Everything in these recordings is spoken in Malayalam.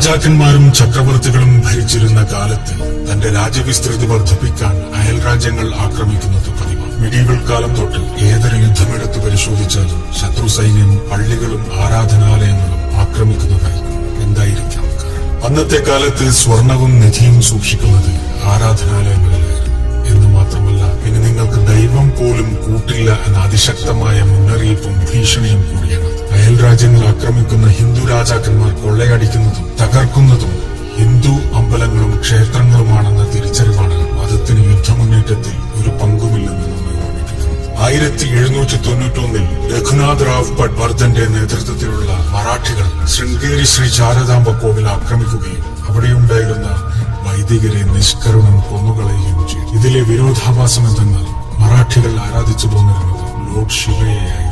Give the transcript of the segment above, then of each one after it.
രാജാക്കന്മാരും ചക്രവർത്തികളും ഭരിച്ചിരുന്ന കാലത്ത് തന്റെ രാജ്യവിസ്തൃതി വർദ്ധിപ്പിക്കാൻ അയൽ രാജ്യങ്ങൾ ആക്രമിക്കുന്നത് പതിവാണ്. മിഡീവൽ കാലം തൊട്ട് ഏതൊരു യുദ്ധമെടുത്ത് പരിശോധിച്ചാലും ശത്രു സൈന്യം പള്ളികളും ആരാധനാലയങ്ങളും ആക്രമിക്കുന്നതായിരിക്കും. എന്തായിരിക്കാം അന്നത്തെ കാലത്ത് സ്വർണവും നിധിയും സൂക്ഷിക്കുന്നത് ആരാധനാലയങ്ങളിലായിരുന്നു. എന്ന് മാത്രമല്ല പിന്നെ നിങ്ങൾക്ക് ദൈവം പോലും കൂട്ടില്ല എന്ന അതിശക്തമായ മുന്നറിയിപ്പും ഭീഷണിയും കൂടിയാണ്. അയൽ രാജ്യങ്ങൾ ആക്രമിക്കുന്ന ഹിന്ദു രാജാക്കന്മാർ കൊള്ളയടിക്കുന്നതും തകർക്കുന്നതും ഹിന്ദു അമ്പലങ്ങളും ക്ഷേത്രങ്ങളുമാണെന്ന തിരിച്ചറിവാണ് മതത്തിന് യുദ്ധമുന്നേറ്റത്തിൽ ഒരു പങ്കുമില്ലെന്ന് ആയിരത്തി എഴുന്നൂറ്റി തൊണ്ണൂറ്റൊന്നിൽ രഘുനാഥ് റാവ് ഭട്ട്വർദ്ധന്റെ നേതൃത്വത്തിലുള്ള മറാഠികൾ ശൃംഗേരി ശ്രീ ശാരദാംബ കോവിൽ ആക്രമിക്കുകയും അവിടെയുണ്ടായിരുന്ന വൈദികരെ നിഷ്കരുണം കൊന്നുകളയുകയും ചെയ്തു. ഇതിലെ വിരോധാഭാസം എന്തെന്നാൽ മറാഠികൾ ആരാധിച്ചു പോന്നിരുന്നത് ലോഡ് ശിവയെയായിരുന്നു.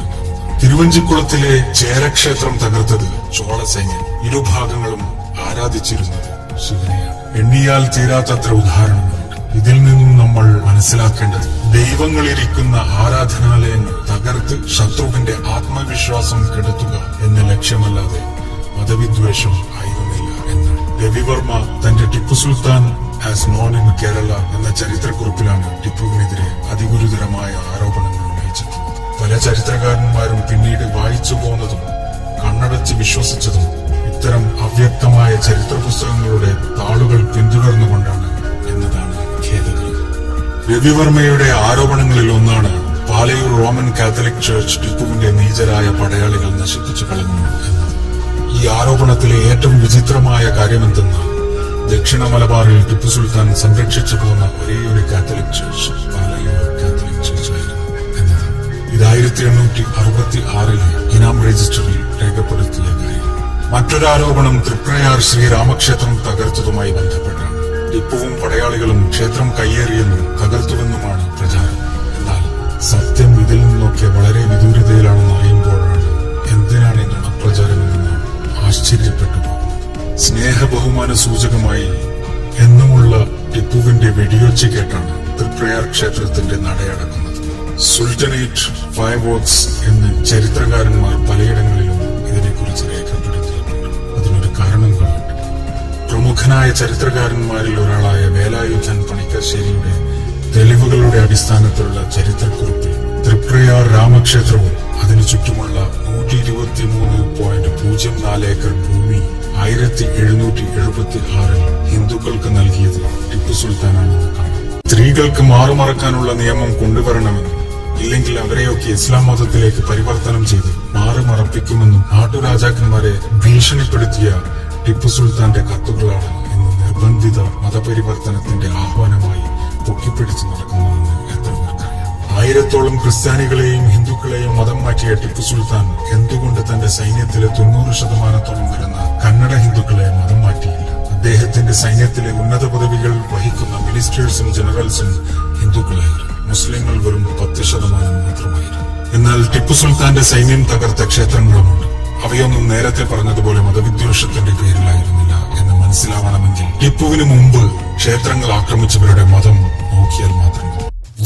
തിരുവഞ്ചിക്കുളത്തിലെ ചേരക്ഷേത്രം തകർത്തത് ചോളസൈന്യൻ ഇരുഭാഗങ്ങളും ആരാധിച്ചിരുന്നത് ശിവനെയാണ്. എണ്ണിയാൽ തീരാത്തത്ര ഉദാഹരണങ്ങളുണ്ട് ഇതിൽ നിന്നും നമ്മൾ മനസ്സിലാക്കേണ്ടത് ദൈവങ്ങളിരിക്കുന്ന ആരാധനാലയങ്ങൾ തകർത്ത് ശത്രുവിന്റെ ആത്മവിശ്വാസം കെടുത്തുക എന്ന ലക്ഷ്യമല്ലാതെ മതവിദ്വേഷം ആയിരുന്നില്ല എന്നാണ് രവിവർമ്മ തന്റെ Tipu Sultan as known in Kerala എന്ന ചരിത്രക്കുറിപ്പിലാണ് ടിപ്പുവിനെതിരെ പല ചരിത്രകാരന്മാരും പിന്നീട് വായിച്ചു പോന്നതും കണ്ണടച്ച് വിശ്വസിച്ചതും ഇത്തരം അവ്യക്തമായ ചരിത്ര പുസ്തകങ്ങളുടെ താളുകൾ പിന്തുടർന്നുകൊണ്ടാണ് എന്നതാണ് ഖേദകരം. രവിവർമ്മയുടെ ആരോപണങ്ങളിൽ ഒന്നാണ് പാലയൂർ റോമൻ കാത്തലിക് ചർച്ച് ടിപ്പുവിന്റെ നീചരായ പടയാളികൾ നശിപ്പിച്ചു കളഞ്ഞു എന്നത്. ഈ ആരോപണത്തിലെ ഏറ്റവും വിചിത്രമായ കാര്യമെന്തെന്നാൽ ദക്ഷിണ മലബാറിൽ ടിപ്പു സുൽത്താൻ സംരക്ഷിച്ചു പോന്ന ഒരേയൊരു കാത്തലിക് ചർച്ച് പാലയൂർ കാത്തലിക്. ആയിരത്തി എണ്ണൂറ്റി അറുപത്തി ആറിലെ ഇനാം രജിസ്റ്ററിൽ രേഖപ്പെടുത്തിയ കാര്യം. മറ്റൊരാരോപണം തൃപ്രയാർ ശ്രീരാമക്ഷേത്രം തകർത്തതുമായി ബന്ധപ്പെട്ടാണ് ടിപ്പുവും പടയാളികളും ക്ഷേത്രം കയ്യേറിയെന്നും തകർത്തുവെന്നുമാണ് പ്രചാരം. എന്നാൽ സത്യം ഇതിൽ നിന്നൊക്കെ വളരെ വിദൂരതയിലാണെന്ന് അറിയുമ്പോഴാണ് എന്തിനാണ് ഈ നുണപ്രചാരമെന്ന് ആശ്ചര്യപ്പെട്ടു സ്നേഹ ബഹുമാന സൂചകമായി എന്നുമുള്ള ടിപ്പുവിന്റെ വെടിയൊച്ച കേട്ടാണ് തൃപ്രയാർ ക്ഷേത്രത്തിന്റെ നടയടക്കുന്നത് സുൽട്ടനേറ്റ് ഫയർ വർക്സ് എന്ന് ചരിത്രകാരന്മാർ പലയിടങ്ങളിലും ഇതിനെക്കുറിച്ച് രേഖപ്പെടുത്തിയിട്ടുണ്ട്. അതിനൊരു കാരണം കൂടിയുണ്ട് പ്രമുഖനായ ചരിത്രകാരന്മാരിൽ ഒരാളായ വേലായുധൻ പണിക്കശ്ശേരിയുടെ തെളിവുകളുടെ അടിസ്ഥാനത്തിലുള്ള ചരിത്രക്കുറിപ്പിൽ തൃപ്രയാർ രാമക്ഷേത്രവും അതിനു ചുറ്റുമുള്ള നൂറ്റി ഇരുപത്തി മൂന്ന് പോയിന്റ് പൂജ്യം നാല് ഏക്കർ ഭൂമി ആയിരത്തി എഴുന്നൂറ്റി എഴുപത്തി ആറിൽ ഹിന്ദുക്കൾക്ക് നൽകിയത് ടിപ്പു സുൽത്താനാണെന്ന് കാണാം. സ്ത്രീകൾക്ക് മാറുമറക്കാനുള്ള നിയമം കൊണ്ടുവരണമെന്നും ഇല്ലെങ്കിൽ അവരെയൊക്കെ ഇസ്ലാം മതത്തിലേക്ക് പരിവർത്തനം ചെയ്ത് മാറുമറപ്പിക്കുമെന്നും നാട്ടുരാജാക്കന്മാരെ ഭീഷണിപ്പെടുത്തിയ ടിപ്പു സുൽത്താന്റെ കത്തുകളാണ് ഇന്ന് നിർബന്ധിത മതപരിവർത്തനത്തിന്റെ ആഹ്വാനമായി പൊക്കിപ്പിടിച്ചു നടക്കുന്നതെന്ന് ആയിരത്തോളം ക്രിസ്ത്യാനികളെയും ഹിന്ദുക്കളെയും മതം മാറ്റിയ ടിപ്പു സുൽത്താൻ എന്തുകൊണ്ട് തന്റെ സൈന്യത്തിലെ തൊണ്ണൂറ് ശതമാനത്തോളം വരുന്ന കന്നഡ ഹിന്ദുക്കളെ മതം മാറ്റിയില്ല? അദ്ദേഹത്തിന്റെ സൈന്യത്തിലെ ഉന്നത പദവികൾ വഹിക്കുന്ന മിനിസ്റ്റേഴ്സും ജനറൽസും ഹിന്ദുക്കളായിരുന്നു മുസ്ലിങ്ങൾ വെറും പത്ത് ശതമാനം മാത്രമായിരുന്നു. എന്നാൽ ടിപ്പു സുൽത്താന്റെ സൈന്യം തകർത്ത ക്ഷേത്രങ്ങളുമുണ്ട്. അവയൊന്നും നേരത്തെ പറഞ്ഞതുപോലെ മതവിദ്വേഷത്തിന്റെ പേരിലായിരുന്നില്ല എന്ന് മനസ്സിലാവണമെങ്കിൽ ടിപ്പുവിന് മുമ്പ് ക്ഷേത്രങ്ങൾ ആക്രമിച്ചവരുടെ മതം നോക്കിയാൽ മാത്രം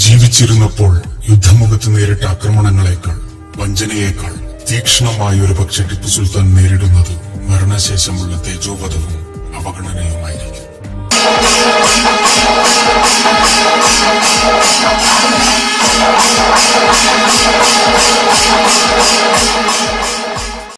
ജീവിച്ചിരുന്നപ്പോൾ യുദ്ധമുഖത്ത് നേരിട്ട ആക്രമണങ്ങളെക്കാൾ വഞ്ചനയേക്കാൾ തീക്ഷ്ണമായ ഒരു പക്ഷെ ടിപ്പു സുൽത്താൻ നേരിടുന്നത് മരണശേഷമുള്ള തേജോവധവും അവഗണനയുമായിരിക്കും.